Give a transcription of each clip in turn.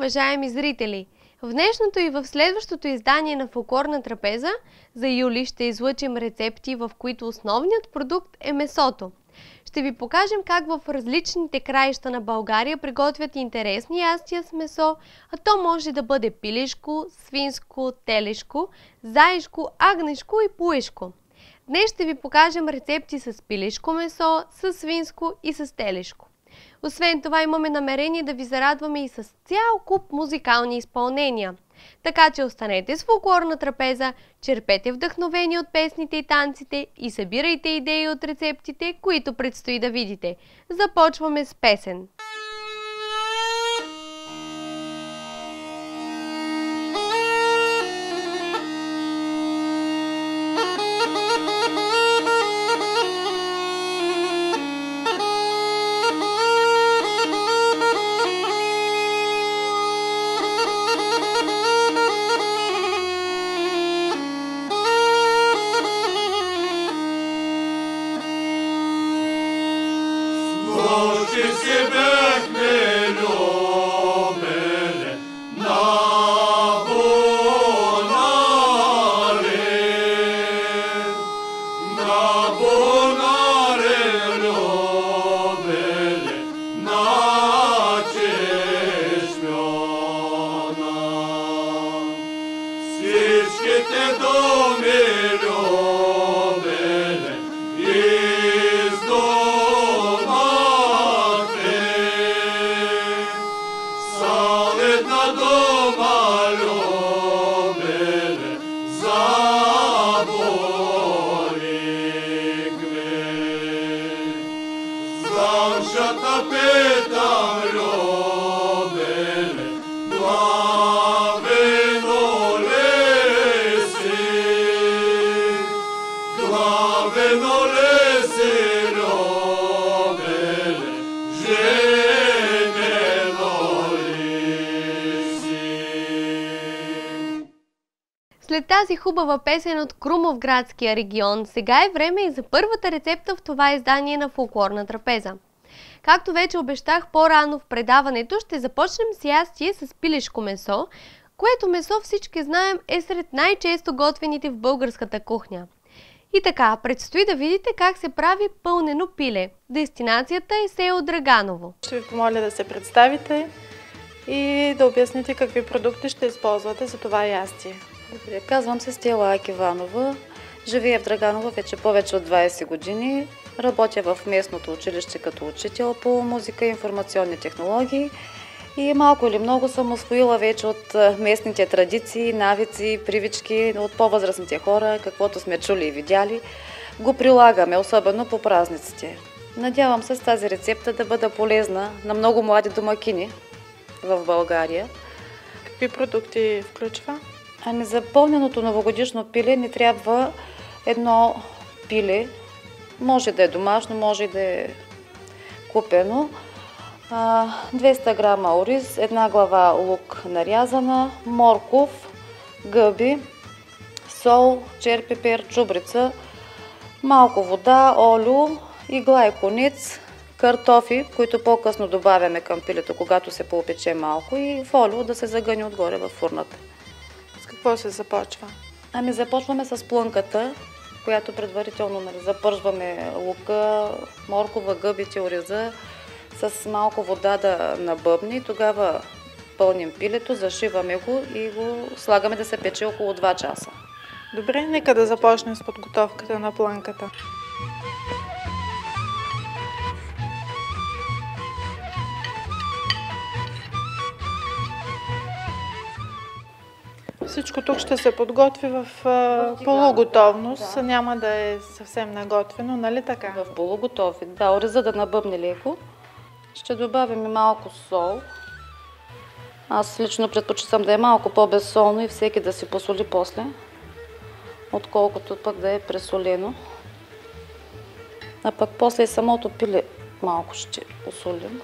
Уважаеми зрители! В днешното и в следващото издание на Фолклорна трапеза за юли ще излъчим рецепти, в които основният продукт е месото. Ще ви покажем как в различните краища на България приготвят интересни ястия с месо, а то може да бъде пилешко, свинско, телешко, заешко, агнешко и пуешко. Днес ще ви покажем рецепти с пилешко месо, с свинско и с телешко. Освен това имаме намерение да ви зарадваме и с цял куп музикални изпълнения. Така че останете с фолклорна трапеза, черпете вдъхновение от песните и танците и събирайте идеи от рецептите, които предстои да видите. Започваме с песен. Ночи си тази хубава песен от Крумовградския регион, сега е време и за първата рецепта в това издание на фолклорна трапеза. Както вече обещах по-рано в предаването, ще започнем с ястие с пилешко месо, което месо всички знаем е сред най-често готвените в българската кухня. И така, предстои да видите как се прави пълнено пиле. Дестинацията е село Драганово. Ще ви помоля да се представите и да обясните какви продукти ще използвате за това ястие. Добре, казвам се Стела Ак Иванова. Живея в Драганово вече повече от 20 години. Работя в местното училище като учител по музика и информационни технологии. И малко или много съм освоила вече от местните традиции, навици, привички от по-възрастните хора, каквото сме чули и видяли. Го прилагаме, особено по празниците. Надявам се с тази рецепта да бъда полезна на много млади домакини в България. Какви продукти включва? Ами за пълненото новогодишно пиле ни трябва едно пиле. Може да е домашно, може да е купено. А, 200 грама ориз, една глава лук нарязана, морков, гъби, сол, черпипер, чубрица, малко вода, олио, игла и конец, картофи, които по-късно добавяме към пилето, когато се поопече малко и в олио да се загъни отгоре във фурната. Какво се започва? Ами започваме с плънката, която предварително нали, запържваме лука, моркова, гъбите, ориза, с малко вода да набъбни. Тогава пълним пилето, зашиваме го и го слагаме да се пече около 2 часа. Добре, нека да започнем с подготовката на планката. Всичко тук ще се подготви в полуготовност, да. няма да е съвсем наготвено, нали така? В полуготови. Да, ориза да набъбне леко. Ще добавим и малко сол. Аз лично предпочитам да е малко по-безсолно и всеки да си посоли после, отколкото пък да е пресолено. А пък после и самото пиле малко ще посолим.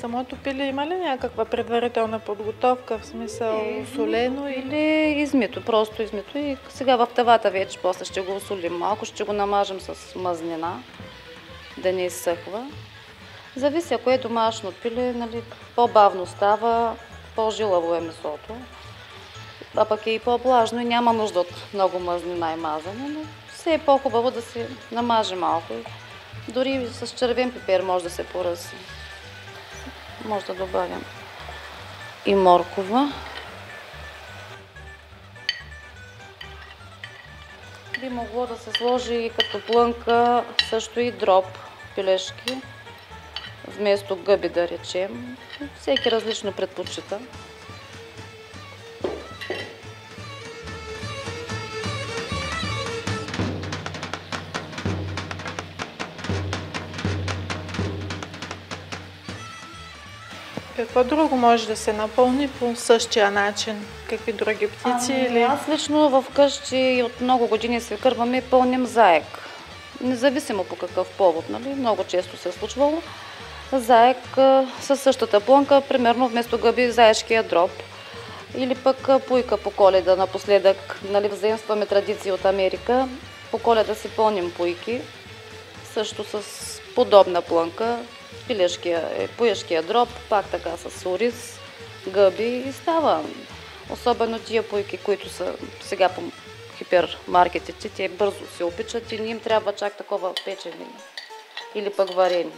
Самото пиле има ли някаква предварителна подготовка, в смисъл солено или... Или измито, просто измито. И сега в тавата вече после ще го осолим малко, ще го намажем с мазнина, да не изсъхва. Зависи, ако е домашно пиле, нали, по-бавно става, по-жилаво е месото. А пък е и по-влажно и няма нужда от много мазнина и мазане, но все е по-хубаво да се намаже малко. Дори с червен пипер може да се поръси. Може да добавям и моркова. Би могло да се сложи и като плънка също и дроб, пилешки, вместо гъби да речем. Всеки различно предпочита. Какво друго може да се напълни по същия начин? Какви други птици Ами, или... Аз лично в къщи от много години се кърваме и пълним заек. Независимо по какъв повод, нали? Много често се е случвало. Заек със същата плънка, примерно вместо гъби заешкия дроб. Или пък пуйка по коледа напоследък. Нали, взаимстваме традиции от Америка. По коледа си пълним пуйки. Също с подобна плънка. Пилешкия, е, пуешкия дроб, пак така с ориз, гъби и става. Особено тия пуйки, които са сега по хипермаркетите, те бързо се опичат и не им трябва чак такова печене или пък варени.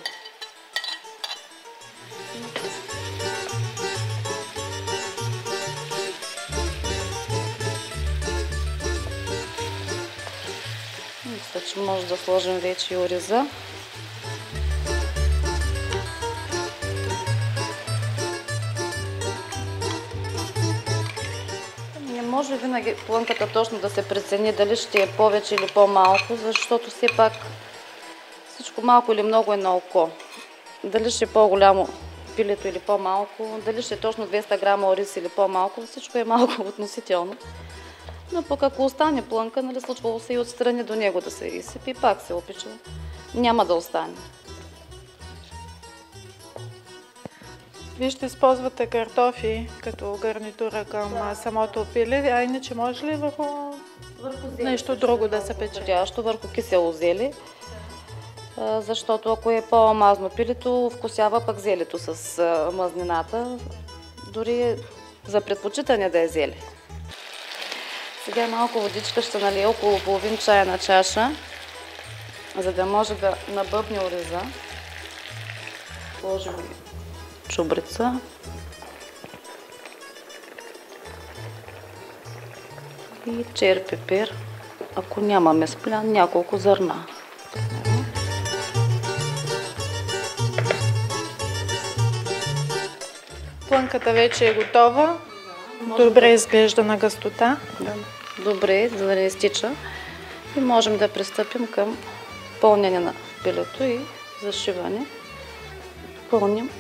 Мисля, че може да сложим вече и ориза. Може винаги плънката точно да се прецени дали ще е повече или по-малко, защото все пак всичко малко или много е на око. Дали ще е по-голямо пилето или по-малко, дали ще е точно 200 грама ориз или по-малко, всичко е малко относително. Но пък ако остане плънка, нали, случвало се и отстрани до него да се изсипи, пак се опича. Няма да остане. Вие ще използвате картофи като гарнитура към а, самото пиле, а иначе може ли върху нещо друго да се пече? подходящо върху кисело зеле, защото ако е по-мазно пилето, вкусява пък зелето с мазнината. Дори за предпочитане да е зеле. Сега малко водичка ще налия около половин чайна чаша, за да може да набъбне ориза. Сложим и чубрица. И чер пепер, ако нямаме сплян, няколко зърна. Плънката вече е готова. Добре изглежда на гъстота. Да. Добре, за да не изтича. И можем да пристъпим към пълнене на пилето и зашиване. Пълним,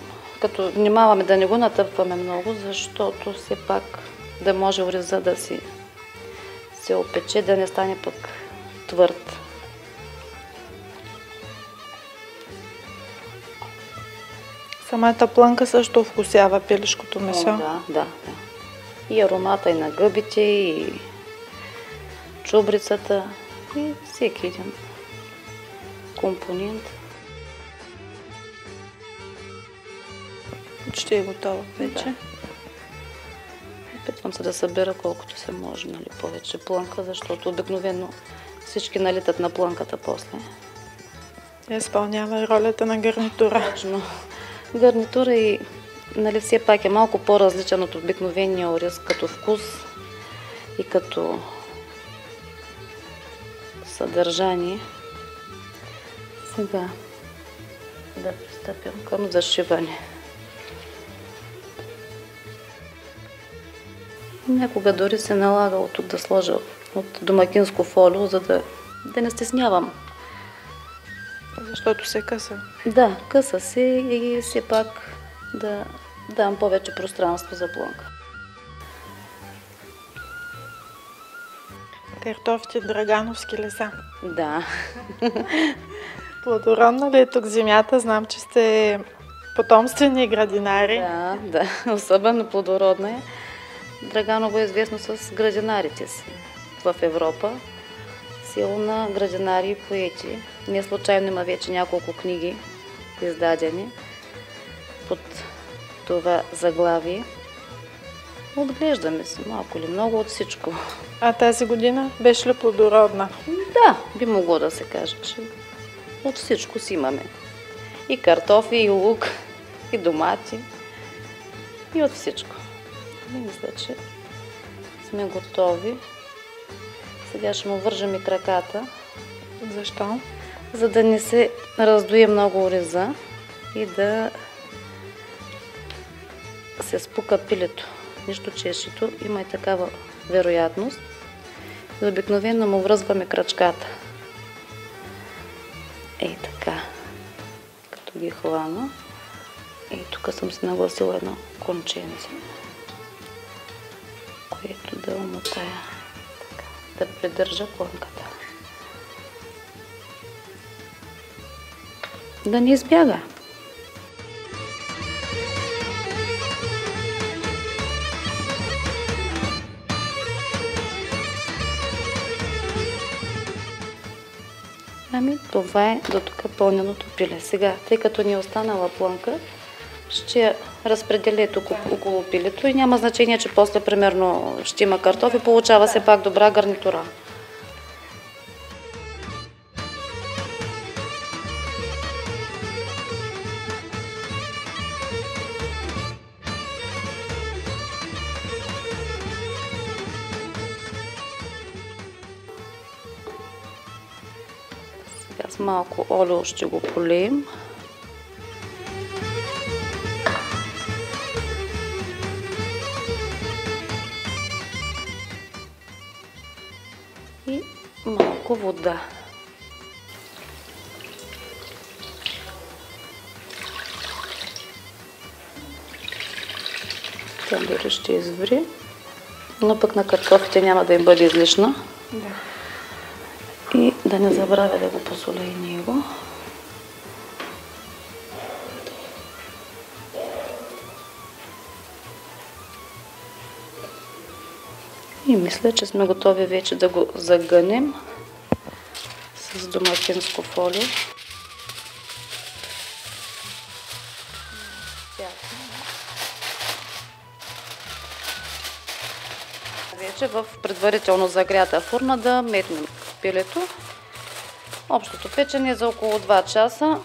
като внимаваме да не го натъпваме много, защото все пак да може ориза да си се опече, да не стане пък твърд. Самата плънка също вкусява пилешкото месо. О, да, да, да. И аромата и на гъбите, и чубрицата, и всеки един компонент. Почти е готова вече. Да. Опитвам се да събера колкото се може, нали, повече плънка, защото обикновено всички налитат на плънката после. Изпълнява ролята на гарнитура. Точно. Гарнитура и нали, все пак е малко по-различен от обикновения ориз като вкус и като съдържание. Сега да пристъпим към зашиване. Някога дори се налага от тук да сложа от домакинско фолио, за да, да не стеснявам Защото се къса. да, къса се и все пак да дам повече пространство за плънка. Картофите драгановски леса. Да, Плодородна ли е тук земята? Знам, че сте потомствени градинари. да, да, особено плодородна е. Драганово е известно с градинарите си в Европа. Село на градинари и поети. Не случайно има вече няколко книги издадени. под това заглавие. Отглеждаме се малко или много от всичко. А тази година беше ли плодородна? Да, би могло да се каже, че от всичко си имаме. И картофи, и лук, и домати, и от всичко. Мисля, че сме готови. Сега ще му вържем и краката, Защо? за да не се раздуе много ориза и да се спука пилето. Нищо чешето има и такава вероятност. И обикновено му връзваме крачката. Ей така. Като ги хвана. И тук съм си нагласила едно конченце, което да умотая. Така, да придържа клънката. Да не избяга. Ами, това е до тук пълненото пиле. Сега, тъй като ни е останала плънка, ще я разпределя тук около пилето и няма значение, че после примерно ще има картофи, получава се пак добра гарнитура. Сега с малко олио ще го полеем. Малко вода. Тя дори ще изври, но пък на картофите няма да им бъде излишна. Да. И да не забравя да го посоля и него. И мисля, че сме готови вече да го загънем с домакинско фолио. Вече в предварително загрята форма да метнем пилето. Общото печене е за около 2 часа,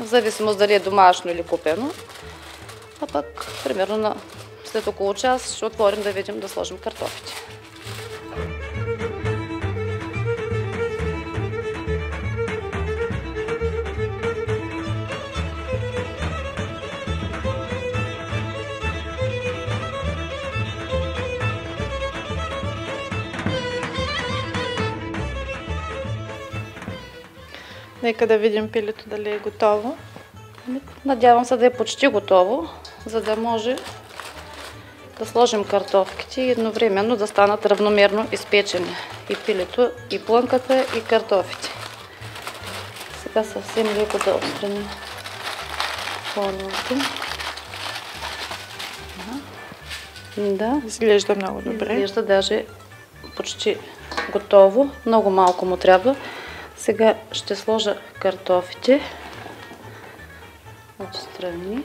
в зависимост дали е домашно или купено. А пък, примерно, след около час ще отворим да видим да сложим картофите. Нека да видим пилето дали е готово. Надявам се да е почти готово, за да може да сложим картофките и едновременно да станат равномерно изпечени. И пилето, и плънката, и картофите. Сега съвсем леко да отстраним. Ага. Да, Изглежда много добре. Изглежда даже почти готово. Много малко му трябва. Сега ще сложа картофите отстрани.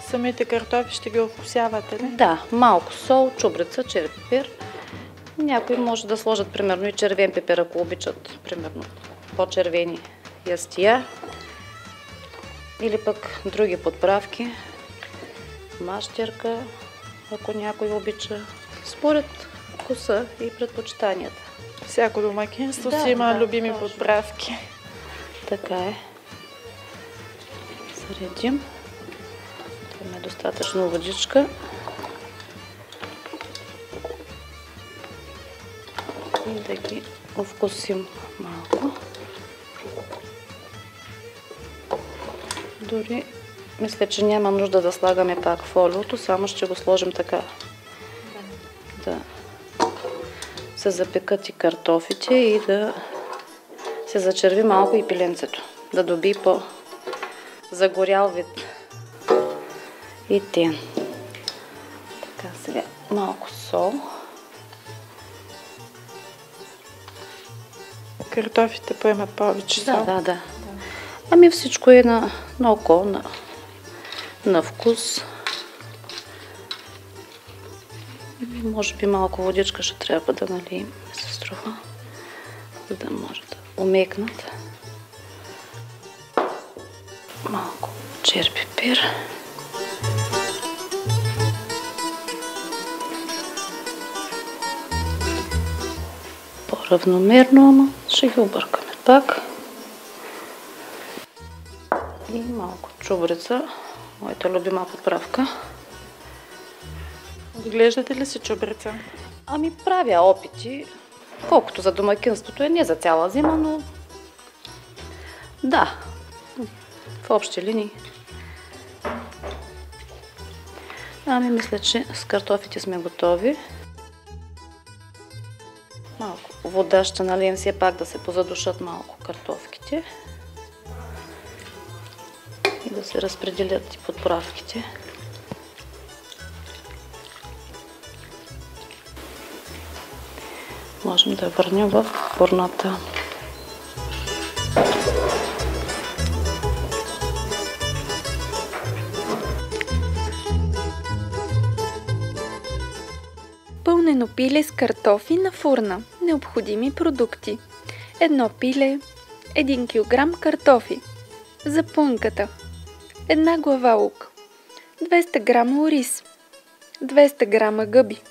Самите картофи ще ги овкусявате ли? Да, малко сол, чубрица, черпипер. Някои може да сложат примерно и червен пепер, ако обичат, примерно по-червени ястия. Или пък други подправки. Мащерка, ако някой обича. Според вкуса и предпочитанията. Всяко домакинство Да, си има да, любими точно. подправки. Така е. Заредим. Имаме достатъчно водичка. И да ги овкусим малко. Дори мисля, че няма нужда да слагаме пак фолиото, само ще го сложим така. Да се запекат и картофите и да се зачерви малко и пиленцето, да доби по загорял вид. И тен. Така, сега малко сол. Картофите поемат повече Да, сол. да, да. Ами всичко е на, на око, на, на вкус. Може би малко водичка ще трябва да налием, се струва, за да може да умекнат. Малко черпипер. По-равномерно, ама ще ги объркаме пак. И малко чубрица, моята любима подправка. Отглеждате ли си чубрица? Ами правя опити, колкото за домакинството е, не за цяла зима, но да, в общи линии. Ами мисля, че с картофите сме готови. Малко вода ще налием все пак да се позадушат малко картофките. И да се разпределят и подправките. Можем да я върнем в фурната. Пълнено пиле с картофи на фурна. Необходими продукти. Едно пиле, 1 кг картофи. За плънката. Една глава лук. 200 г ориз. 200 г гъби.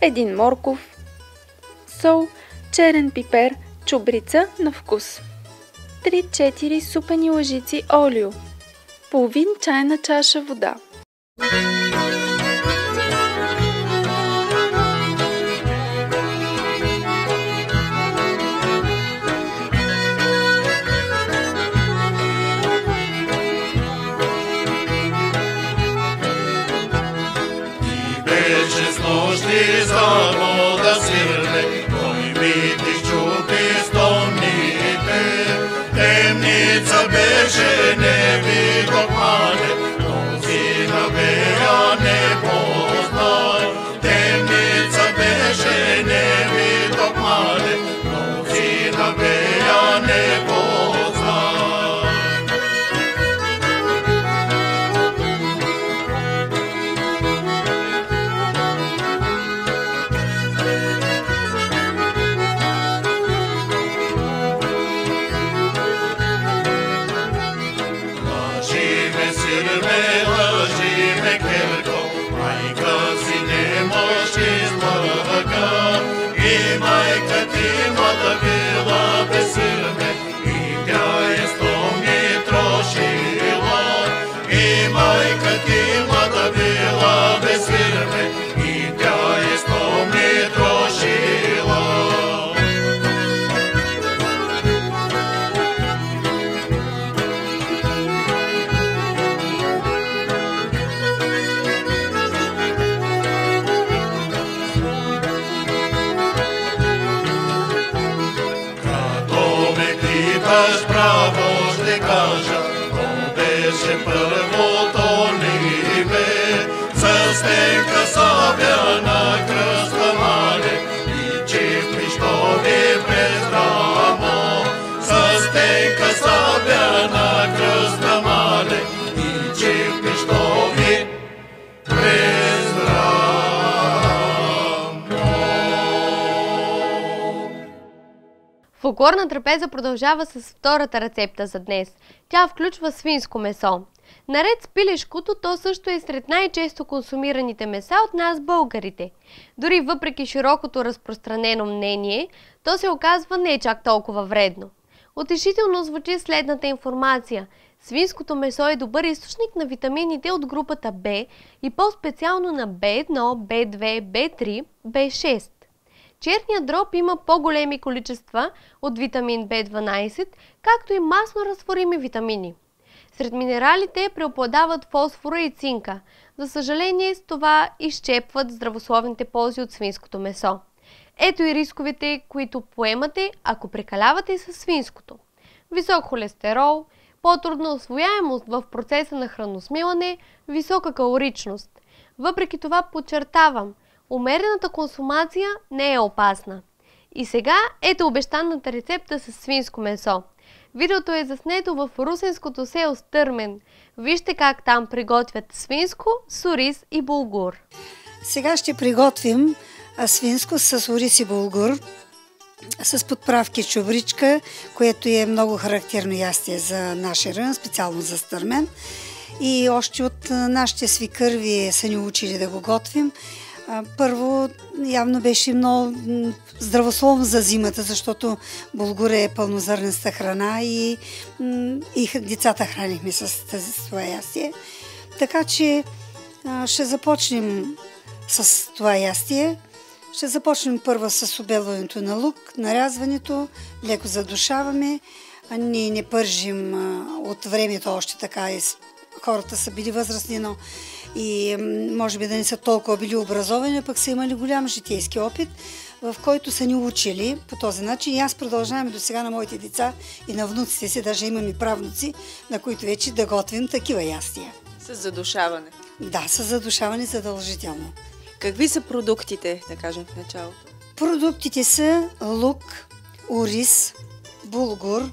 Един морков. Сол, черен пипер, чубрица на вкус. 3-4 супени лъжици олио. Половин чайна чаша вода. Фолклорна трапеза продължава с втората рецепта за днес. Тя включва свинско месо. Наред с пилешкото, то също е сред най-често консумираните меса от нас българите. Дори въпреки широкото разпространено мнение, то се оказва не чак толкова вредно. Утешително звучи следната информация. Свинското месо е добър източник на витамините от групата B и по-специално на B1, B2, B3, B6. Черният дроб има по-големи количества от витамин B12, както и масно разтворими витамини. Сред минералите преобладават фосфора и цинка. За съжаление, с това изчепват здравословните ползи от свинското месо. Ето и рисковете, които поемате, ако прекалявате с свинското. Висок холестерол, по-трудна освояемост в процеса на храносмилане, висока калоричност. Въпреки това подчертавам, умерената консумация не е опасна. И сега ето обещаната рецепта с свинско месо. Видеото е заснето в русенското село Стърмен. Вижте как там приготвят свинско, сорис и булгур. Сега ще приготвим свинско с ориз и булгур с подправки чубричка, което е много характерно ястие за нашия район, специално за Стърмен. И още от нашите свикърви са ни учили да го готвим. Първо, явно беше много здравословно за зимата, защото булгур е пълнозърнеста храна и, и децата хранихме с, тази, това ястие. Така че ще започнем с това ястие. Ще започнем първо с обелването на лук, нарязването, леко задушаваме. Ние не пържим от времето още така. Хората са били възрастни, но и може би да не са толкова били образовани, пък са имали голям житейски опит, в който са ни учили по този начин. И аз продължавам до сега на моите деца и на внуците си, даже имам и правнуци, на които вече да готвим такива ястия. С задушаване? Да, с задушаване задължително. Какви са продуктите, да кажем в началото? Продуктите са лук, ориз, булгур,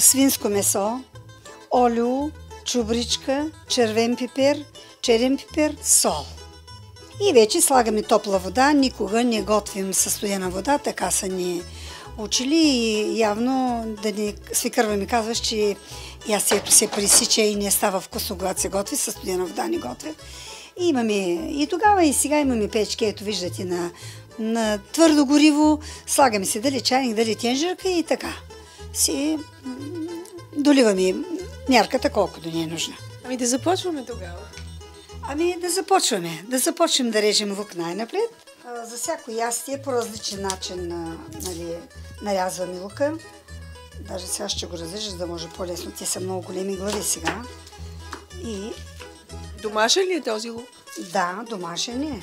свинско месо, олио, чубричка, червен пипер, черен пипер, сол. И вече слагаме топла вода, никога не готвим със студена вода, така са ни учили и явно да ни свикърва ми казваш, че ястието се пресича и не става вкусно, когато се готви, със студена вода не готвя. И имаме и тогава и сега имаме печки, ето виждате, на, на твърдо гориво, слагаме се дали чайник, дали тенжерка и така. Си доливаме мярката колкото ни е нужна. Ами да започваме тогава. Ами да започваме. Да започнем да режем лук най-напред. За всяко ястие по различен начин нали, нарязваме лука. Даже сега ще го разрежа, за да може по-лесно. Те са много големи глави сега. И... Домашен ли е този лук? Да, домашен е.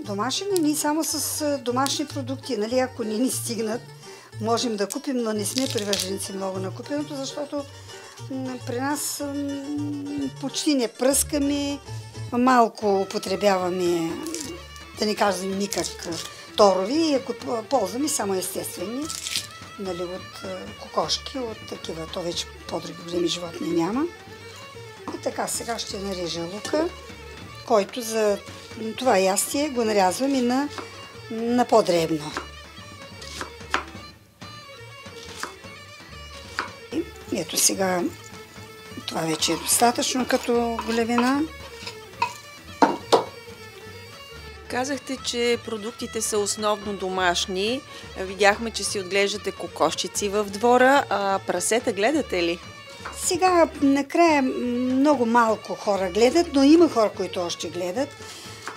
Домашен е ние само с домашни продукти. Нали, ако не ни стигнат, можем да купим, но не сме привърженици много на купеното, защото при нас почти не пръскаме, малко употребяваме, да не казвам никак торови, ако ползваме само естествени, нали, от кокошки, от такива, то вече по-други големи животни няма. И така, сега ще нарежа лука, който за това ястие го нарязвам и на, на по-дребно. Ето сега това вече е достатъчно като големина. Казахте, че продуктите са основно домашни. Видяхме, че си отглеждате кокошчици в двора. А прасета гледате ли? Сега, накрая, много малко хора гледат, но има хора, които още гледат.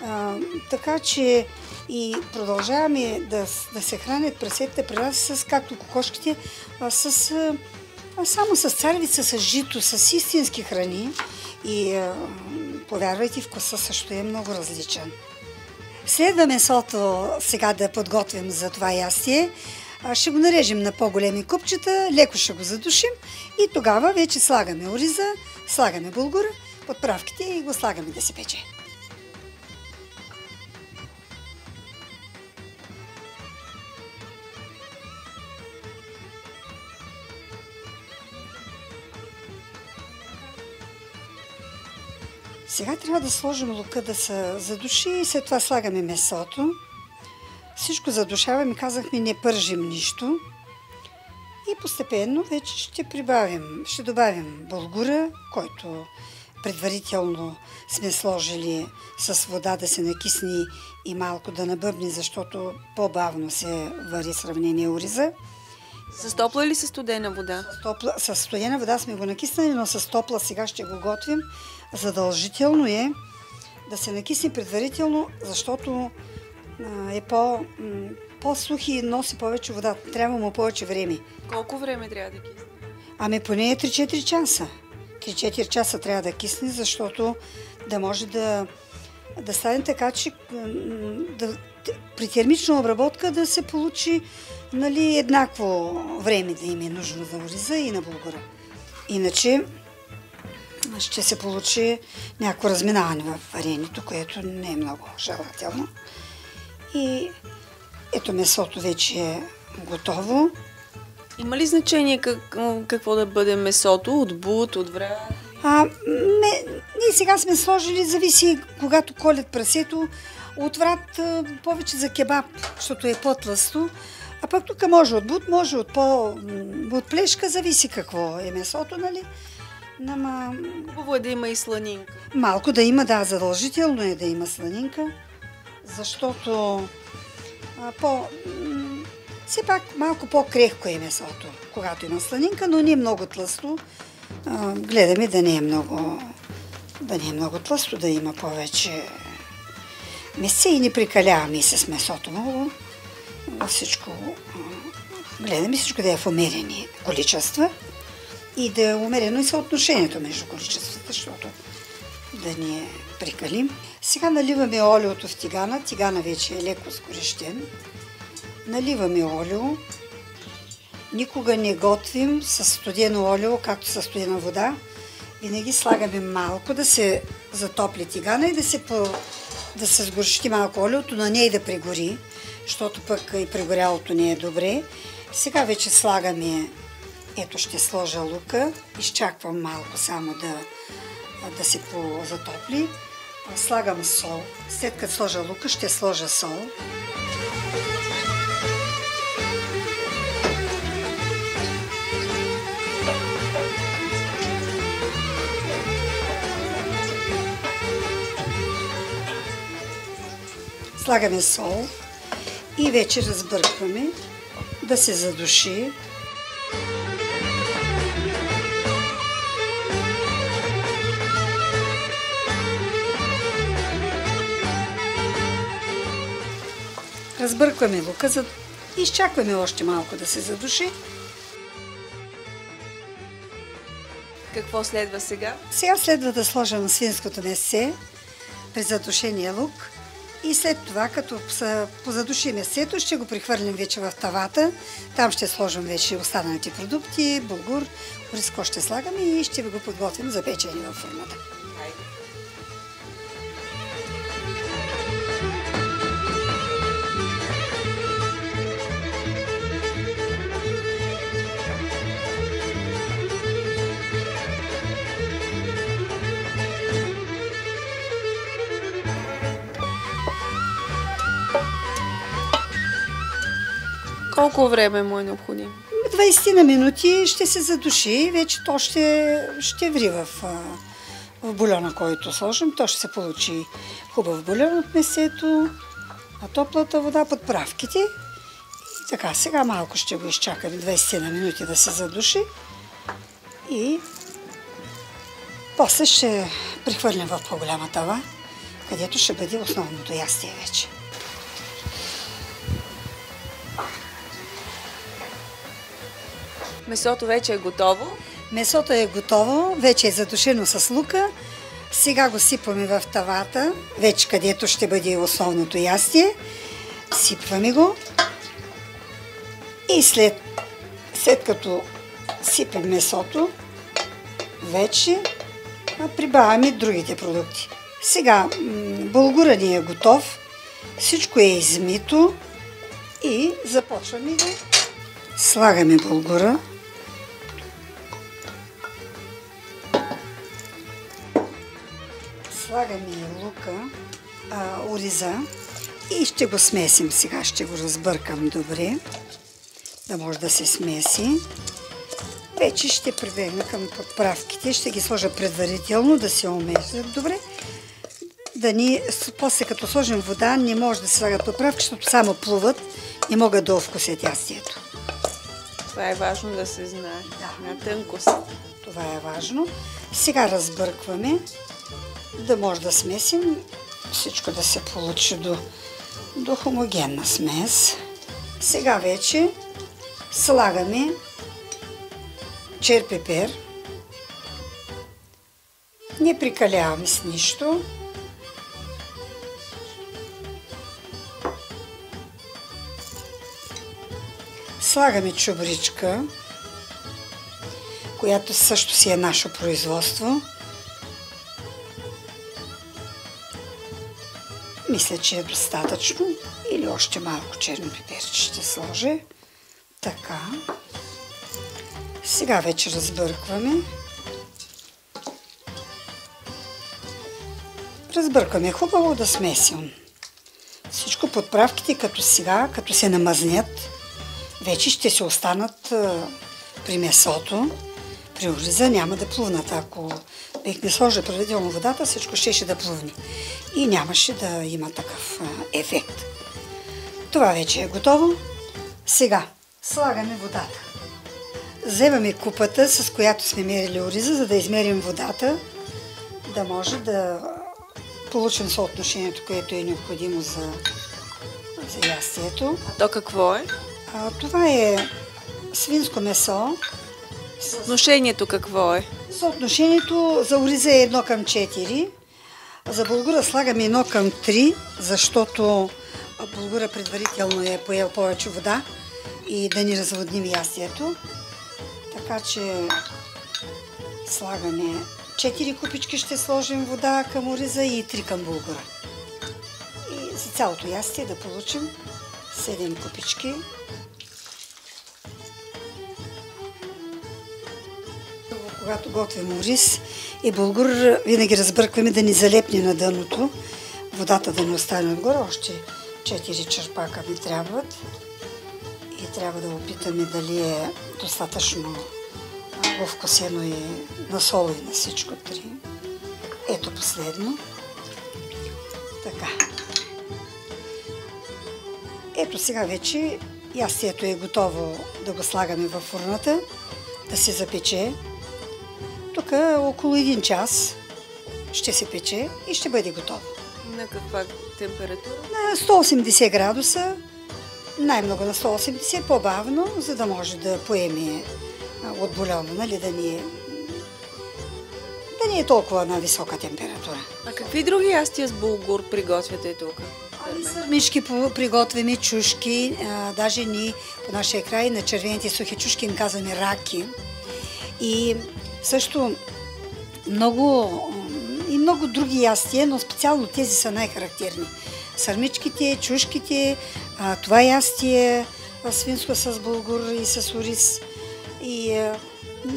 А, така че и продължаваме да, да се хранят прасетите при нас с, както кокошките, а, с а само с царевица, с жито, с истински храни и а, повярвайте, вкуса също е много различен. Следва месото сега да подготвим за това ястие. Ще го нарежем на по-големи купчета, леко ще го задушим и тогава вече слагаме ориза, слагаме булгура, подправките и го слагаме да се пече. Сега трябва да сложим лука да се задуши и след това слагаме месото. Всичко задушаваме, казахме не пържим нищо. И постепенно вече ще прибавим, ще добавим булгура, който предварително сме сложили с вода да се накисни и малко да набъбни, защото по-бавно се вари сравнение ориза. С топла или с студена вода? С, топла, с студена вода сме го накиснали, но с топла сега ще го готвим. Задължително е да се накисне предварително, защото е по, по-сух и носи повече вода. Трябва му повече време. Колко време трябва да кисне? Ами поне 3-4 часа. 3-4 часа трябва да кисне, защото да може да, да стане така, че да, при термична обработка да се получи нали, еднакво време да им е нужно за ориза и на булгура. Иначе ще се получи някакво разминаване в варението, което не е много желателно. И ето месото вече е готово. Има ли значение как, какво да бъде месото? От бут, от врат? А, ме, ние сега сме сложили, зависи когато колят прасето, отврат а, повече за кебаб, защото е по-тлъсто. А пък тук може от бут, може от, по, от плешка, зависи какво е месото, нали? Нама, Хубаво е да има и сланинка. малко да има, да, задължително е да има сланинка, защото а, по, все пак малко по-крехко е месото, когато има сланинка, но не е много тлъсто. А, гледаме да не е много, да не е много тлъсто, да има повече месе и не прикаляваме и с месото много. Всичко, гледаме всичко да е в умерени количества и да е умерено и съотношението между количествата, защото да ни е прикалим. Сега наливаме олиото в тигана. Тигана вече е леко сгорещен. Наливаме олио. Никога не готвим с студено олио, както с студена вода. Винаги слагаме малко да се затопли тигана и да се, по, да се сгорещи малко олиото, на нея и да пригори, защото пък и пригорялото не е добре. Сега вече слагаме, ето ще сложа лука, изчаквам малко само да, да се позатопли. Слагам сол. След като сложа лука, ще сложа сол. Слагаме сол и вече разбъркваме да се задуши. Разбъркваме лука, за... изчакваме още малко да се задуши. Какво следва сега? Сега следва да сложим свинското месе при задушения лук и след това, като позадуши месето, ще го прихвърлим вече в тавата. Там ще сложим вече останалите продукти, булгур, риско ще слагаме и ще ви го подготвим за печене във фурната. Колко време му е необходимо? 20 на минути ще се задуши и вече то ще, ще ври в, в бульона, който сложим. То ще се получи хубав бульон от месето, а топлата вода, подправките. И така, сега малко ще го изчакаме 20 на минути да се задуши и после ще прихвърлим в по-голяма тава, където ще бъде основното ястие вече. Месото вече е готово. Месото е готово, вече е задушено с лука. Сега го сипваме в тавата, вече където ще бъде основното ястие. Сипваме го. И след, след като сипем месото, вече прибавяме другите продукти. Сега булгура ни е готов, всичко е измито и започваме да слагаме булгура. Слагаме лука, а, ориза и ще го смесим сега. Ще го разбъркам добре, да може да се смеси. Вече ще прибегна към подправките. Ще ги сложа предварително да се умесят добре. Да ни, после като сложим вода, не може да се слагат подправки, защото само плуват и могат да овкусят ястието. Това е важно да се знае. Да. На тънкост. Това е важно. Сега разбъркваме, да може да смесим всичко да се получи до, до хомогенна смес. Сега вече слагаме черпепер. Не прикаляваме с нищо. Слагаме чубричка която също си е наше производство. Мисля, че е достатъчно. Или още малко черно пиперче ще сложа. Така. Сега вече разбъркваме. Разбъркваме хубаво да смесим. Всичко подправките като сега, като се намазнят, вече ще се останат при месото. При ориза няма да плувнат. Ако бих не сложил предварително водата, всичко ще да плувне. И нямаше да има такъв а, ефект. Това вече е готово. Сега слагаме водата. Вземаме купата, с която сме мерили ориза, за да измерим водата, да може да получим съотношението, което е необходимо за, за ястието. А то какво е? А, това е свинско месо. Съотношението какво е? Съотношението за ориза е 1 към 4. За булгура слагаме 1 към 3, защото булгура предварително е поел повече вода и да ни разводним ястието. Така че слагаме 4 купички ще сложим вода към ориза и 3 към булгура. И за цялото ястие да получим 7 купички. Когато готвим ориз и булгур, винаги разбъркваме да ни залепне на дъното, водата да не остане отгоре, още 4 черпака ми трябват и трябва да опитаме дали е достатъчно овкусено и на соло и на всичко три. Ето последно. Така. Ето сега вече ястието е готово да го слагаме във фурната, да се запече. Тук около един час ще се пече и ще бъде готово. На каква температура? На 180 градуса, най-много на 180, по-бавно, за да може да поеме от бульона, нали, да ни е да не е толкова на висока температура. А какви други ястия с булгур приготвяте тук? Сърмички по- приготвяме, чушки, а, даже ни по нашия край на червените сухи чушки им казваме раки. И също много и много други ястия, но специално тези са най-характерни. Сърмичките, чушките, това ястие, свинско с булгур и с ориз. И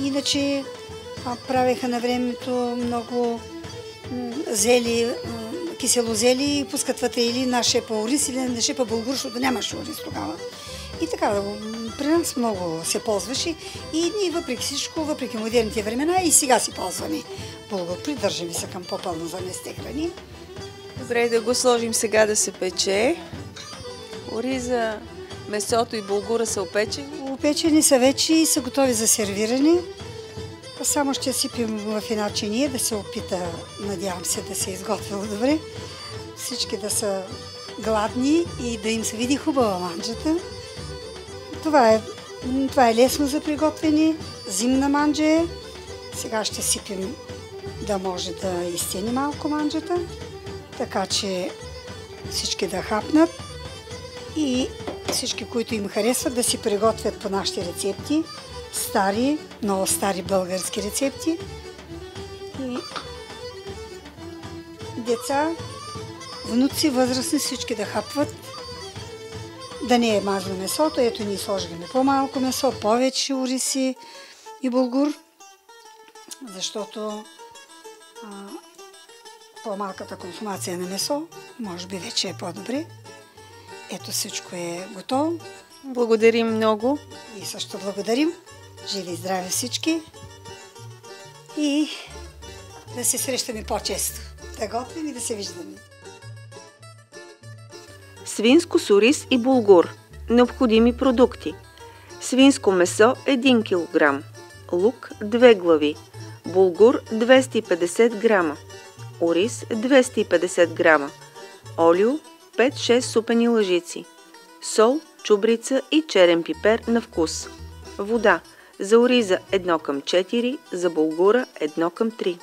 иначе правеха на времето много зели, м, киселозели и пускат вътре или на шепа ориз, или на шепа булгур, защото нямаше ориз тогава. И така, при нас много се ползваше и ние въпреки всичко, въпреки модерните времена и сега си ползваме булгур. Придържаме се към по-пълно заместни храни. Добре, да го сложим сега да се пече. Ориза, месото и булгура са опечени. Опечени са вече и са готови за сервиране. Само ще сипим в една чиния да се опита, надявам се да се е изготвило добре. Всички да са гладни и да им се види хубава манджата. Това е, това е лесно за приготвяне. Зимна манджа е. Сега ще сипим да може да изтени малко манджата, така че всички да хапнат и всички, които им харесват, да си приготвят по нашите рецепти. Стари, много стари български рецепти. И деца, внуци, възрастни, всички да хапват. Да не е мазно месото. Ето ние сложихме по-малко месо, повече ориси и булгур, защото а, по-малката консумация на месо може би вече е по-добре. Ето всичко е готово. Благодарим много. И също благодарим. Живи и здрави всички. И да се срещаме по-често. Да готвим и да се виждаме. Свинско с ориз и булгур. Необходими продукти. Свинско месо 1 кг. Лук 2 глави. Булгур 250 г. Ориз 250 г. Олио 5-6 супени лъжици. Сол, чубрица и черен пипер на вкус. Вода. За ориза 1 към 4, за булгура 1 към 3.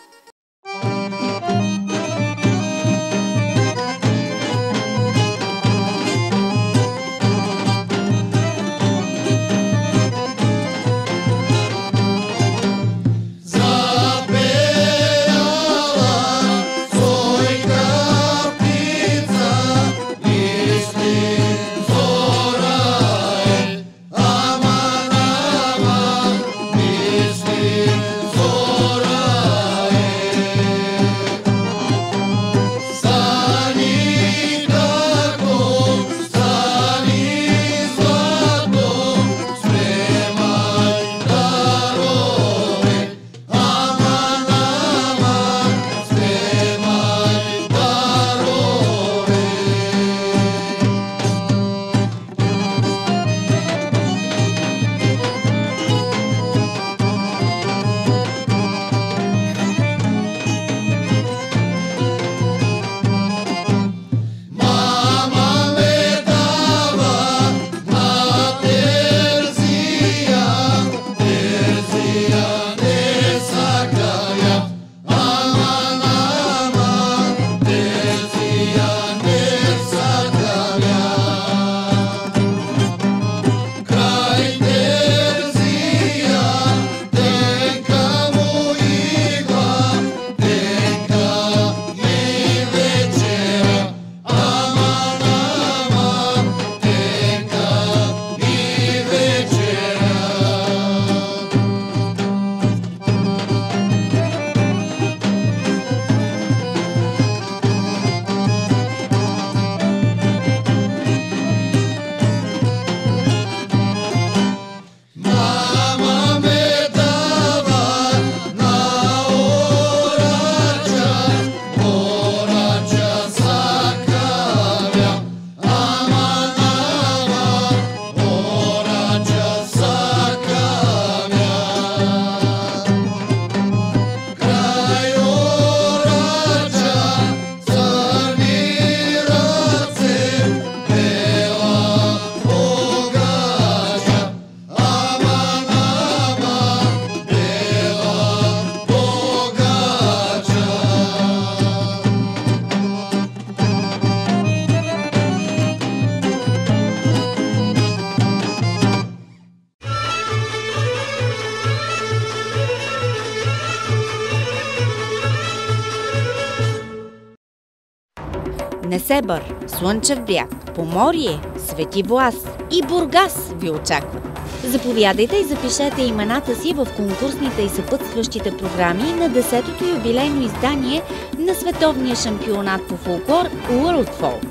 Несебър, Слънчев бряг, Поморие, Свети Влас и Бургас ви очакват. Заповядайте и запишете имената си в конкурсните и съпътстващите програми на 10-то юбилейно издание на световния шампионат по фолклор World Folk.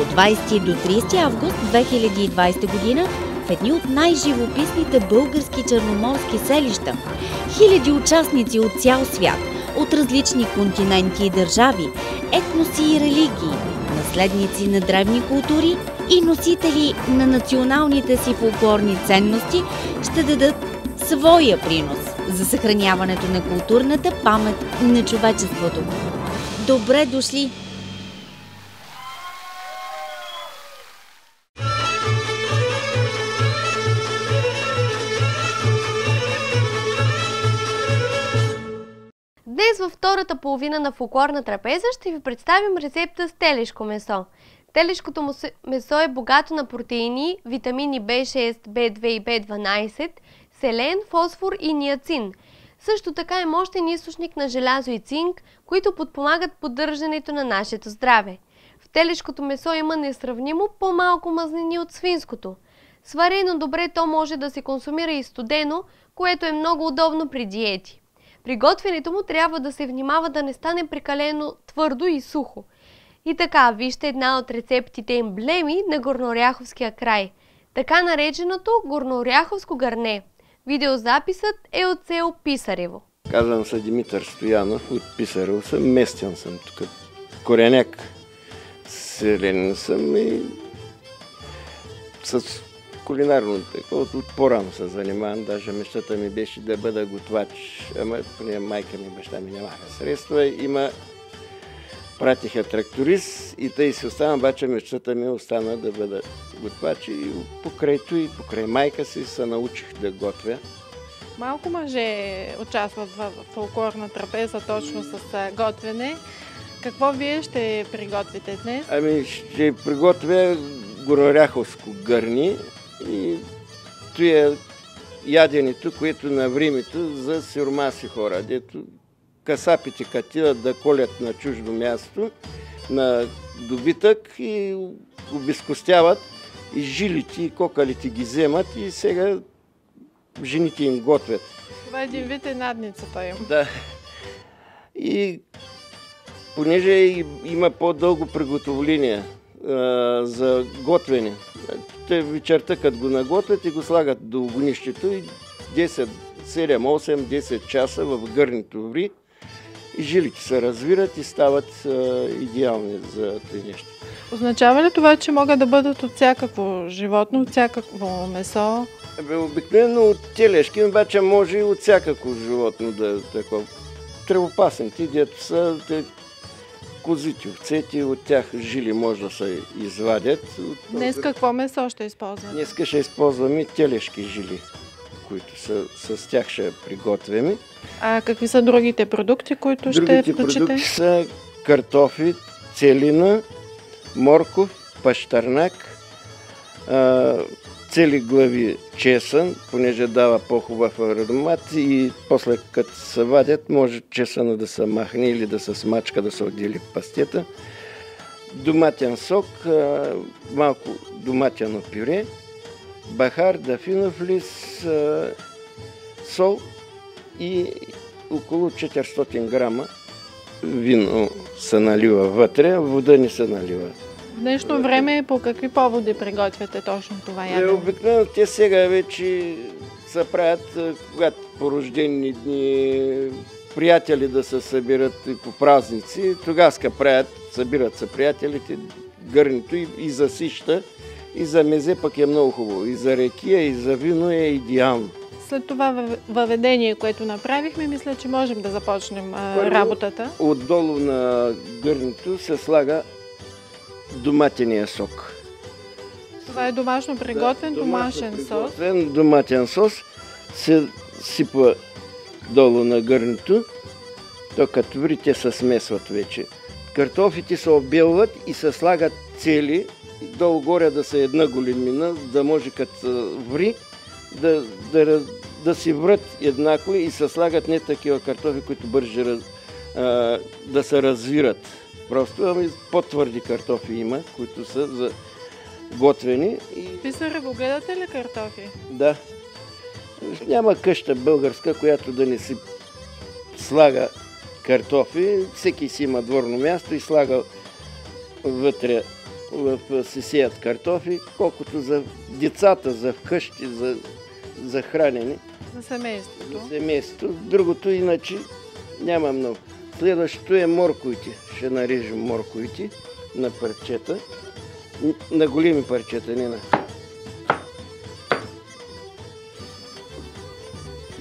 От 20 до 30 август 2020 година в едни от най-живописните български черноморски селища. Хиляди участници от цял свят, от различни континенти и държави, етноси и религии, наследници на древни култури и носители на националните си фолклорни ценности ще дадат своя принос за съхраняването на културната памет на човечеството. Добре дошли! Втората половина на фолклорна трапеза ще ви представим рецепта с телешко месо. Телешкото месо е богато на протеини, витамини B6, B2 и B12, селен, фосфор и ниацин. Също така е мощен източник на желязо и цинк, които подпомагат поддържането на нашето здраве. В телешкото месо има несравнимо по-малко мазнини от свинското. Сварено добре то може да се консумира и студено, което е много удобно при диети. При готвенето му трябва да се внимава да не стане прекалено твърдо и сухо. И така, вижте една от рецептите емблеми на Горноряховския край. Така нареченото Горноряховско гърне. Видеозаписът е от село Писарево. Казвам се Димитър Стоянов, от Писарево съм, местен съм тук. Кореняк. Селен съм и с кулинарно такова, от по-рано се занимавам. Даже мечтата ми беше да бъда готвач. Ама поне майка ми и баща ми нямаха средства. Има пратиха тракторист и тъй си остана, обаче мечтата ми остана да бъда готвач и покрай и покрай майка си се научих да готвя. Малко мъже участват в фолклорна трапеза точно с готвене. Какво вие ще приготвите днес? Ами ще приготвя гороряховско гърни и това яденето, което на времето за сиромаси хора, дето касапите кативат да колят на чуждо място, на добитък и го безкостяват и жилите и кокалите ги вземат и сега жените им готвят. Това е един вид е надницата им. Да. И понеже има по-дълго приготовление а, за готвене, те вечерта като го наготвят и го слагат до огнището и 10, 7, 8, 10 часа в гърнито ври и жилите се развират и стават а, идеални за тези неща. Означава ли това, че могат да бъдат от всякакво животно, от всякакво месо? Абе, обикновено от телешки, обаче може и от всякакво животно да такова. Тревопасните, дето са те, козите, овцете, от тях жили може да се извадят. Днес какво месо ще използвате? Днеска ще използваме телешки жили, които са, с тях ще приготвяме. А какви са другите продукти, които ще Другите включите? продукти са картофи, целина, морков, пащарнак, цели глави чесън, понеже дава по-хубав аромат и после като се вадят, може чесъна да се махне или да се смачка, да се отдели пастета. Доматен сок, малко доматено пюре, бахар, дафинов лист, сол и около 400 грама вино се налива вътре, вода не се налива. Днешно време по какви поводи приготвяте точно това Е, ядене? обикновено те сега вече се правят, а, когато по рождени дни, приятели да се събират и по празници, тогава правят, събират се приятелите, гърнито и, и за сища, и за мезе пък е много хубаво. И за рекия, и за вино е идеално. След това във- въведение, което направихме, мисля, че можем да започнем а, работата. Отдолу на гърнито се слага доматения сок. Това е домашно приготвен Да, домашен домашно сос. приготвен доматен сос се сипва долу на гърнито. То като ври, те се смесват вече. Картофите се обелват и се слагат цели, долу-горе да са една големина, да може като ври да, да, да си врат еднакво и се слагат не такива картофи, които бърже да се развират. Просто ами, по-твърди картофи има, които са за готвени. И Писаре, го гледате ли картофи? да, няма къща българска, която да не си слага картофи. Всеки си има дворно място и слага вътре в си сеят картофи, колкото за децата, за вкъщи, за, за хранене, За семейството. за семейството. Другото иначе няма много. Следващото е морковите. Ще нарежем морковите на парчета. На големи парчета, не на...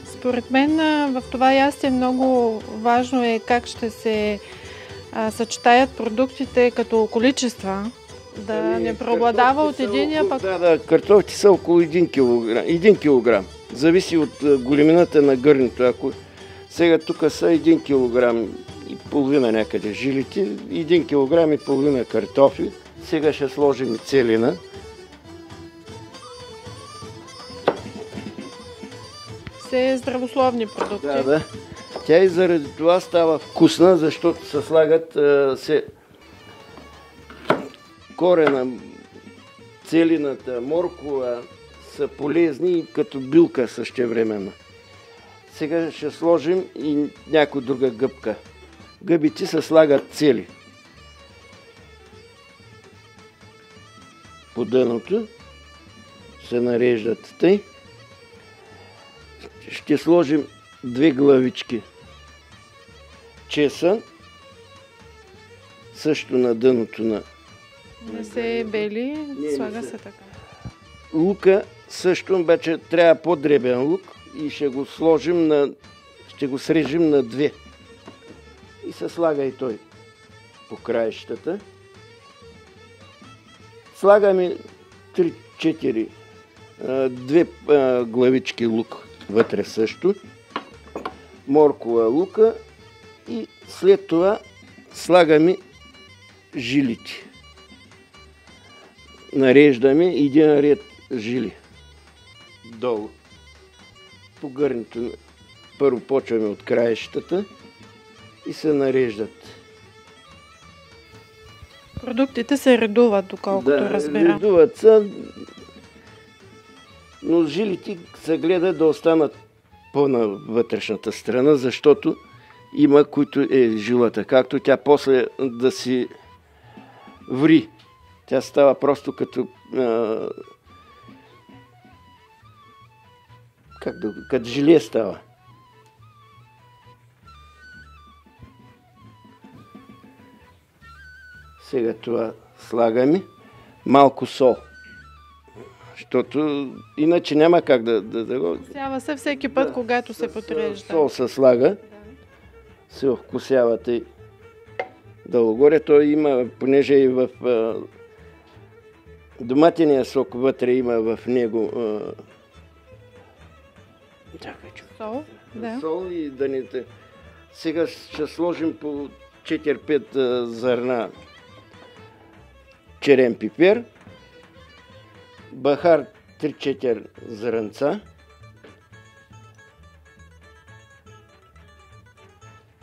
Според мен в това ястие много важно е как ще се а, съчетаят продуктите като количества. Да Ами, не преобладава от единия, около- пък Да, да, картофите са около 1 кг. 1 кг. Зависи от големината на гърнето. Ако сега тук са 1 кг и половина някъде жилите, 1 кг и половина картофи. Сега ще сложим целина. все здравословни продукти. Да, да. Тя и заради това става вкусна, защото се слагат а, се корена, целината, моркова са полезни и като билка същевременно. Сега ще сложим и някоя друга гъбка. Гъбите се слагат цели. По дъното се нареждат тъй ще сложим две главички чесън, също на дъното на Не се бели, не слага се. се така. лука, също обаче трябва по-дребен лук и ще го сложим на, ще го срежим на две. И се слага и той по краищата. Слагаме 3-4, а, две главички лук вътре също, моркова лука и след това слагаме жилите. Нареждаме един ред жили долу. По гърнито първо почваме от краищата и се нареждат. Продуктите се редуват, доколкото разбирам. редуват се, но жилите се гледа да останат по-на вътрешната страна, защото има, които е жилата, както тя после да си ври. Тя става просто като а, как да, като жиле става. Сега това слагаме. Малко сол. Защото иначе няма как да, да, да го... Сява се всеки път, Да, когато се с, подрежда. Сол се слага. Се вкусявате и долу-горе. Той има, понеже и в а, доматения сок вътре има в него а, чакай, чакай. Сол, да. сол и да не... те- Сега ще сложим по 4-5 а, зърна черен пипер, бахар 3-4 зрънца,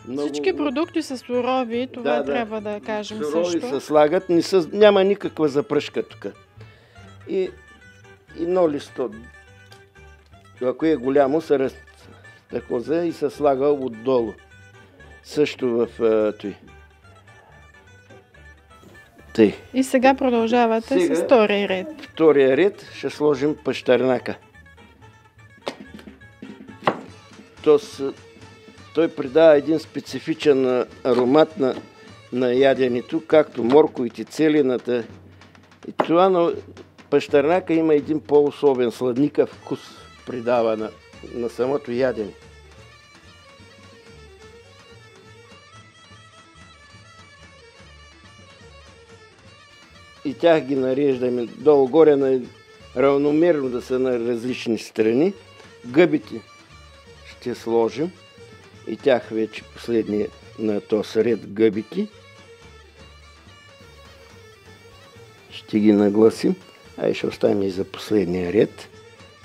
Много- Всички продукти са сурови, това Да, да. трябва да кажем Сурови също. се слагат, не са, няма никаква запръшка тук. И едно листо, ако е голямо, се раз... и се слага отдолу. Също в а, той. Тъй. И сега продължавате Сега- с втория ред. Втория ред ще сложим пащарнака. То с... Той придава един специфичен аромат на, на яденето, както морковите, целината. И това на пащарнака има един по-особен сладникав вкус, придава на, на самото ядене. Тях ги нареждаме долу-горе на равномерно да са на различни страни. Гъбите ще сложим и тях вече последния на този ред гъбики. Ще ги нагласим. Ай, ще оставим и за последния ред.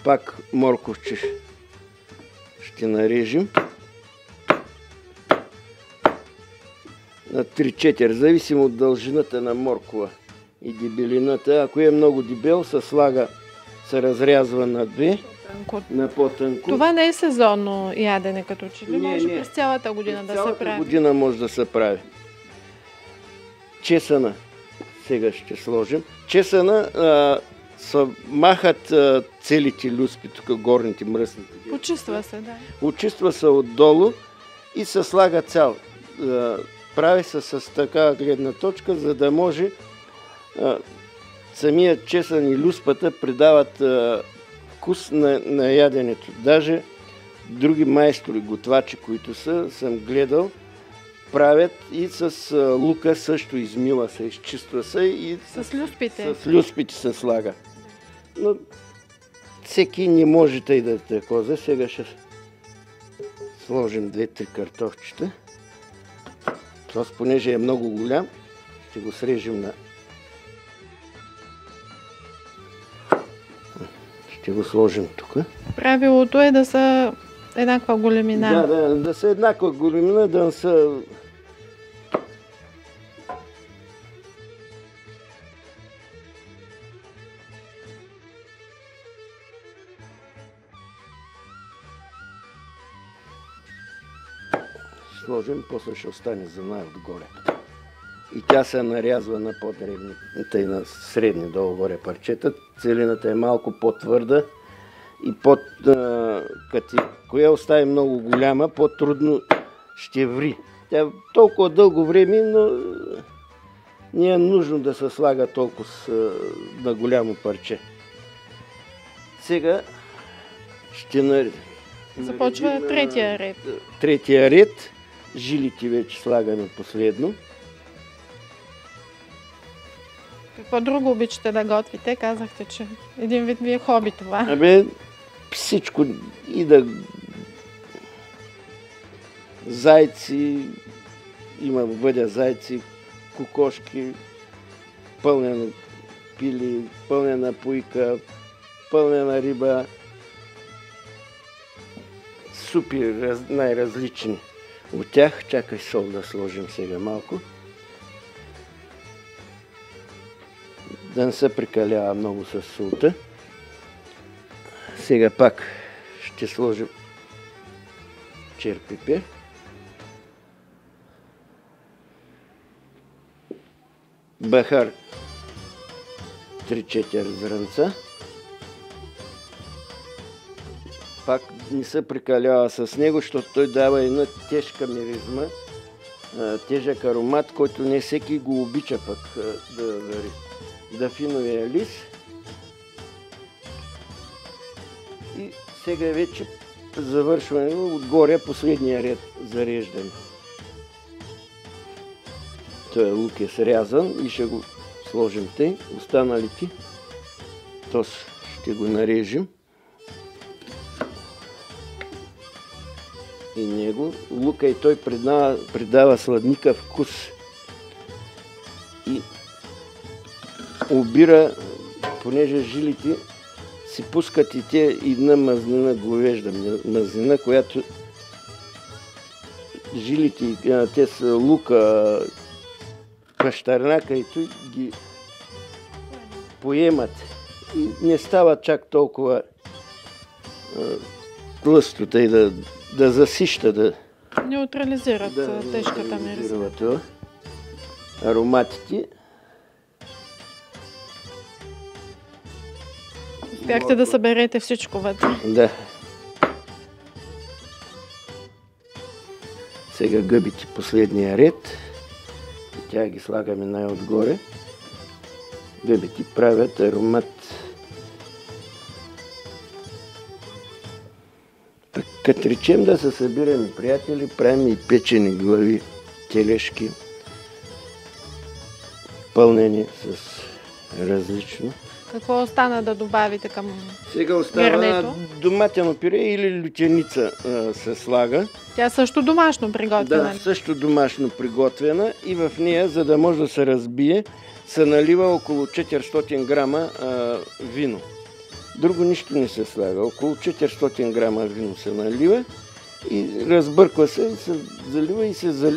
Пак морковче ще нарежем. на 3-4, зависимо от дължината на моркова и дебелината. Ако е много дебел, се слага, се разрязва на две, на по-тънко. Това не е сезонно ядене, като че ли може не. през цялата година да се прави. година може да се прави. Чесъна сега ще сложим. Чесъна а, са махат а, целите люспи, тук горните мръсните. Почиства се, да. Очиства се отдолу и се слага цял. А, прави се с такава гледна точка, за да може самият чесън и люспата придават а, вкус на, на яденето. Даже други майстори, готвачи, които са, съм гледал, правят и с а, лука също измила се, изчиства се и С люспите. с люспите се слага. Но всеки не може тъй да е такова. Сега ще сложим две-три картофчета. Тос, понеже е много голям, ще го срежем на... Ще го сложим тук. Правилото е да са еднаква големина. Да, да, да са еднаква големина, да не са... Сложим, после ще остане за най-отгоре. И тя се нарязва на по-древни, тъй на средни долу-горе парчета. Целината е малко по-твърда и под, а, като коя остави много голяма, по-трудно ще ври. Тя толкова дълго време, но не е нужно да се слага толкова с, на голямо парче. Сега ще нар... Започва наредим, а, третия ред. Третия ред. Жилите вече слагаме последно. Какво друго обичате да готвите? Казахте, че един вид ви е хоби това. Абе, всичко и да... Зайци, има бъдя зайци, кокошки, пълнена пили, пълнена пуйка, пълнена риба, супи раз, най-различни. От тях чакай сол да сложим сега малко. Да не се прекалява много с солта. Сега пак ще сложим черпипер. Бахар 3-4 зранца. Пак не се прекалява с него, защото той дава една тежка миризма, тежък аромат, който не всеки го обича пък да вари. Дафиновия лист. И сега вече завършваме отгоре последния ред зареждане. Той лук е срязан и ще го сложим тъй. Останалите тос ще го нарежем. И него. Лука и той придава сладника вкус. И обира, понеже жилите си пускат и те една мазнина говежда, мазнина, която жилите, те са лука, пащарнака и той ги поемат и не става чак толкова а, тлъсто, тъй да, да засища, да, Неутрализират да тежката това. Ароматите. Успяхте да съберете всичко вътре. Да. Сега гъбите последния ред. Тя ги слагаме най-отгоре. Гъбите правят аромат. Пък речем да се събираме приятели, правим и печени глави, телешки, пълнени с различно. Какво остана да добавите към... Сега остава Гърнето. доматено пюре или лютеница а, се слага. Тя също домашно приготвена. Да, също домашно приготвена и в нея, за да може да се разбие, се налива около 400 грама а, вино. Друго нищо не се слага. Около 400 грама вино се налива и разбърква се, се залива и се зал...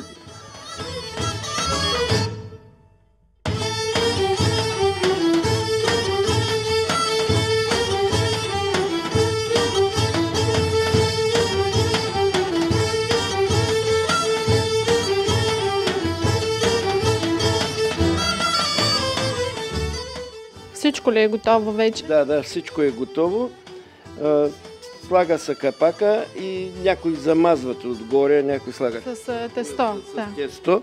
ли е готово вече? Да, да, всичко е готово. Слага се капака и някои замазват отгоре, някои слагат С тесто. с Да. тесто.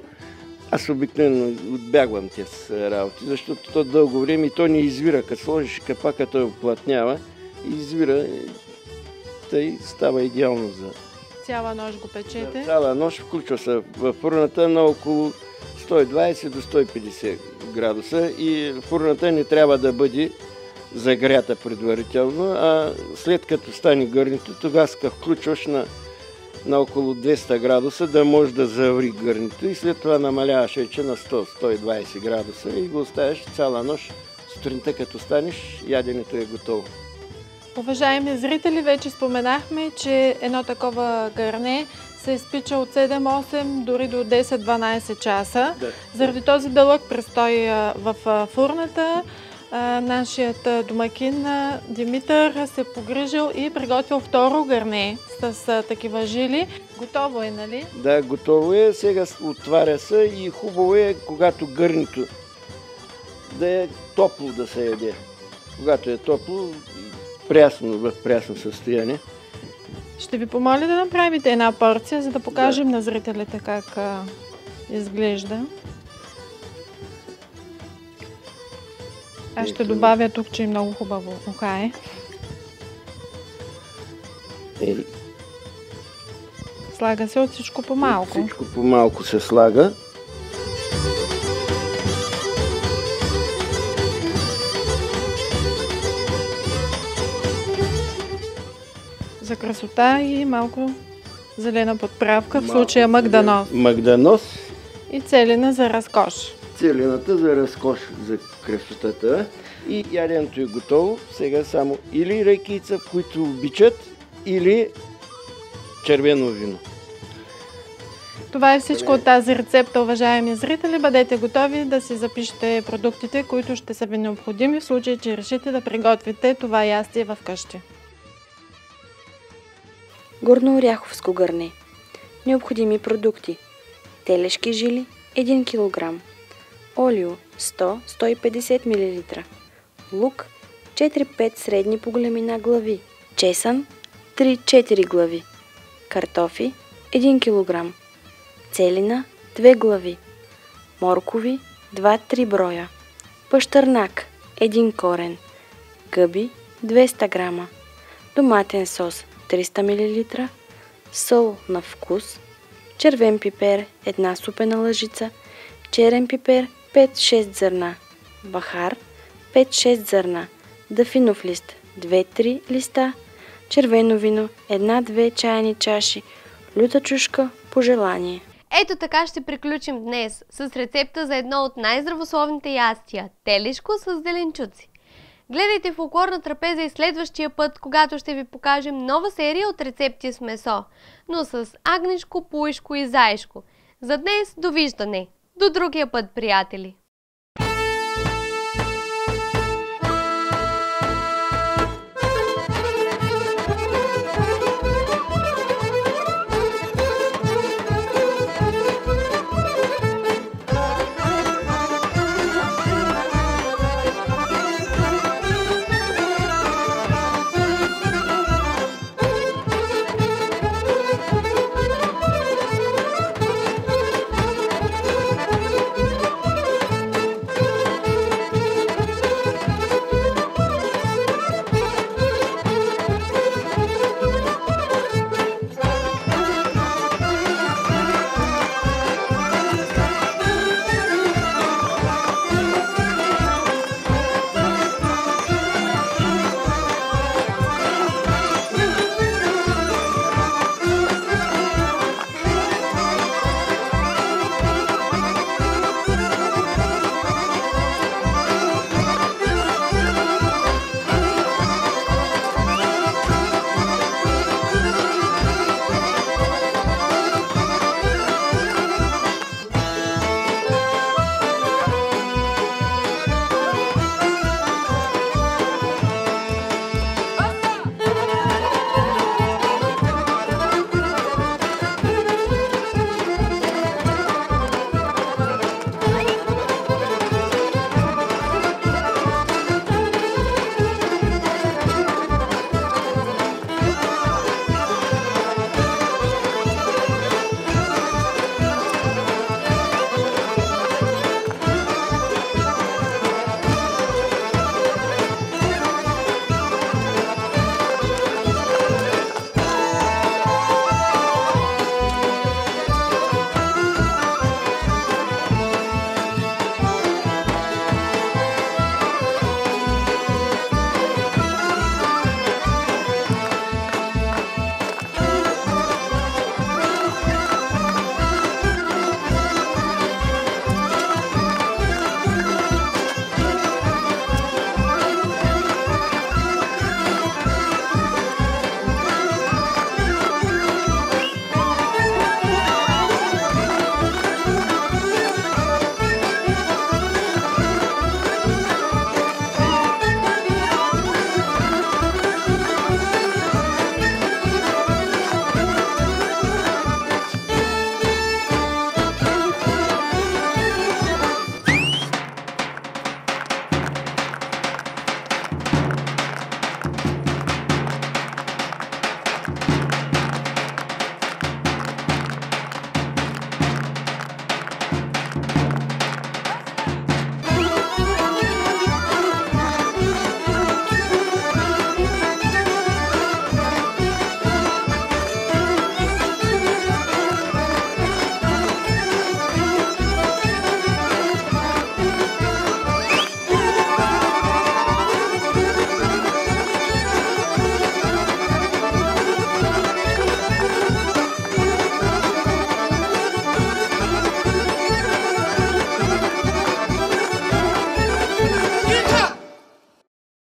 Аз обикновено отбягвам тези работи, защото то дълго време и то не извира. Като сложиш капака, той оплътнява и извира. и Тъй става идеално за Цяла нощ го печете. цяла нощ. Включва се в фурната на около 120 до 150 градуса и фурната не трябва да бъде загрята предварително, а след като стане гърнито, тогава включваш на, на около 200 градуса, да може да заври гърнито и след това намаляваш вече на 100-120 градуса и го оставяш цяла нощ. Сутринта като станеш, яденето е готово. Уважаеми зрители, вече споменахме, че едно такова гърне се изпича от 7-8 дори до 10-12 часа. Да. Заради този дълъг престой в фурната, нашият домакин Димитър се погрижил и приготвил второ гърне с такива жили. Готово е, нали? Да, готово е. Сега отваря се и хубаво е, когато гърнито да е топло да се яде. Когато е топло, прясно, в прясно състояние. Ще ви помоля да направите една порция, за да покажем на зрителите как а, изглежда. Аз ще добавя тук, че е много хубаво ухае. Е, Слага се от всичко по малко. Всичко по-малко се слага. За красота и малко зелена подправка, в Малко случая магданос. Магданос, И целина за разкош. целината за разкош за красотата. И яденето е готово. Сега само или рекица, които обичат, или червено вино. Това е всичко от тази рецепта, уважаеми зрители. Бъдете готови да си запишете продуктите, които ще са ви необходими в случай, че решите да приготвите това ястие в къщи. Горнооряховско гърне. Необходими продукти. Телешки жили 1 кг. Олио 100-150 мл. Лук 4-5 средни по големина глави. Чесън 3-4 глави. Картофи 1 кг. Целина 2 глави. Моркови 2-3 броя. Пащърнак 1 корен. Гъби 200 грама. Доматен сос 300 мл. Сол на вкус. Червен пипер една супена лъжица. Черен пипер 5-6 зърна. Бахар 5-6 зърна. Дафинов лист 2-3 листа. Червено вино 1-2 чайни чаши. Люта чушка по желание. Ето така ще приключим днес с рецепта за едно от най-здравословните ястия – телешко с зеленчуци. Гледайте фолклорна трапеза и следващия път, когато ще ви покажем нова серия от рецепти с месо, но с агнешко, пуишко и заешко. За днес довиждане! До другия път, приятели!